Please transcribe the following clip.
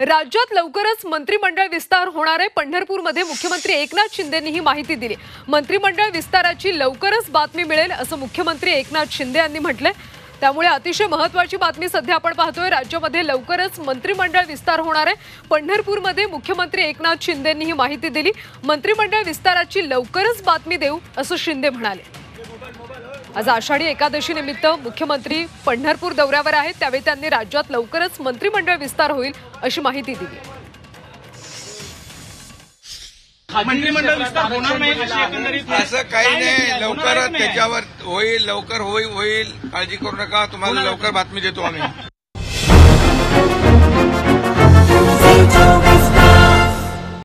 राज्यात लवकरच मंत्रिमंडळ विस्तार होणार आहे. पंढरपूरमध्ये मुख्यमंत्री एकनाथ शिंदेंनी ही माहिती दिली. मंत्रिमंडळ विस्ताराची लवकरच बातमी मिळेल असं मुख्यमंत्री एकनाथ शिंदे यांनी म्हटलंय. त्यामुळे अतिशय महत्वाची बातमी सध्या आपण पाहतोय. राज्यामध्ये लवकरच मंत्रिमंडळ विस्तार होणार आहे. पंढरपूरमध्ये मुख्यमंत्री एकनाथ शिंदेंनी ही माहिती दिली. मंत्रिमंडळ विस्ताराची लवकरच बातमी देऊ असं शिंदे म्हणाले. आज आषाढी एकादशी निमित्त मुख्यमंत्री पंढरपूर दौऱ्यावर आहेत. त्यावेळी त्यांनी राज्यात लवकरच मंत्रिमंडळ विस्तार होईल अशी माहिती दिली. मंत्रिमंडळ विस्तार होणार नाही अशी एकंदरीत असं काही नाही. नाही. त्याच्यावर होईल लवकर होईल होईल. काळजी करू नका. तुम्हाला लवकर बातमी देतो आम्ही.